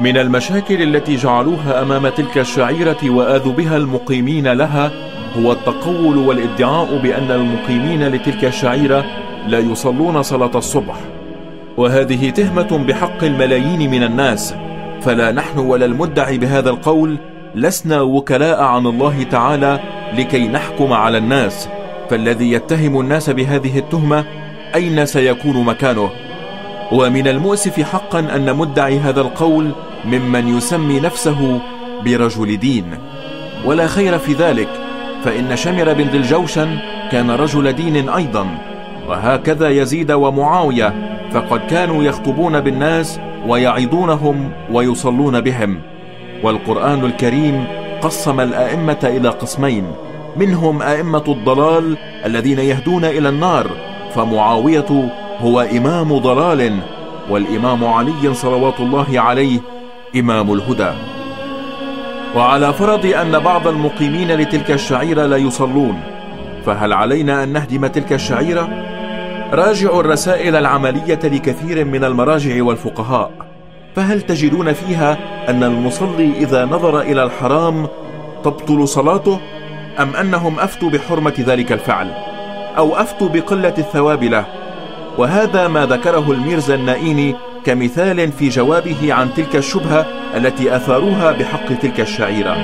من المشاكل التي جعلوها أمام تلك الشعيرة وآذوا بها المقيمين لها هو التقول والادعاء بأن المقيمين لتلك الشعيرة لا يصلون صلاة الصبح. وهذه تهمة بحق الملايين من الناس فلا نحن ولا المدعي بهذا القول لسنا وكلاء عن الله تعالى لكي نحكم على الناس. فالذي يتهم الناس بهذه التهمة أين سيكون مكانه؟ ومن المؤسف حقا أن مدعي هذا القول ممن يسمي نفسه برجل دين. ولا خير في ذلك فإن شمر بن ذي الجوشن كان رجل دين أيضا. وهكذا يزيد ومعاوية فقد كانوا يخطبون بالناس ويعظونهم ويصلون بهم. والقرآن الكريم قسم الآئمة إلى قسمين منهم آئمة الضلال الذين يهدون إلى النار فمعاوية هو إمام ضلال والإمام علي صلوات الله عليه إمام الهدى. وعلى فرض أن بعض المقيمين لتلك الشعيرة لا يصلون فهل علينا أن نهدم تلك الشعيرة؟ راجعوا الرسائل العملية لكثير من المراجع والفقهاء فهل تجدون فيها أن المصلي إذا نظر إلى الحرام تبطل صلاته؟ أم أنهم أفتوا بحرمة ذلك الفعل أو أفتوا بقلة الثواب له؟ وهذا ما ذكره الميرزا النائيني كمثال في جوابه عن تلك الشبهة التي أثاروها بحق تلك الشعيرة.